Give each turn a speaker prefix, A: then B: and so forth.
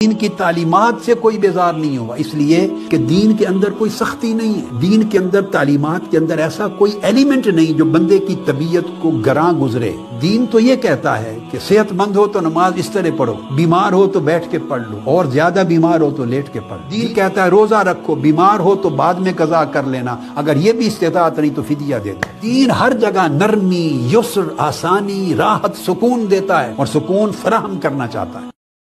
A: दीन की तालीमत से कोई बेजार नहीं होगा। इसलिए कि दीन के अंदर कोई सख्ती नहीं है। दीन के अंदर, तालीमत के अंदर ऐसा कोई एलिमेंट नहीं जो बंदे की तबीयत को गरा गुजरे। दीन तो ये कहता है कि सेहतमंद हो तो नमाज़ इस तरह पढ़ो, बीमार हो तो बैठ के पढ़ लो, और ज़्यादा बीमार हो तो लेट के पढ़। दीन कहता है, रोजा रखो, बीमार हो तो बाद में कजा कर लेना, अगर ये भी इस्तात नहीं तो फिदिया दे दो। दीन हर जगह नरमी, युसर, आसानी, राहत, सुकून देता है, और सुकून फराहम करना चाहता है।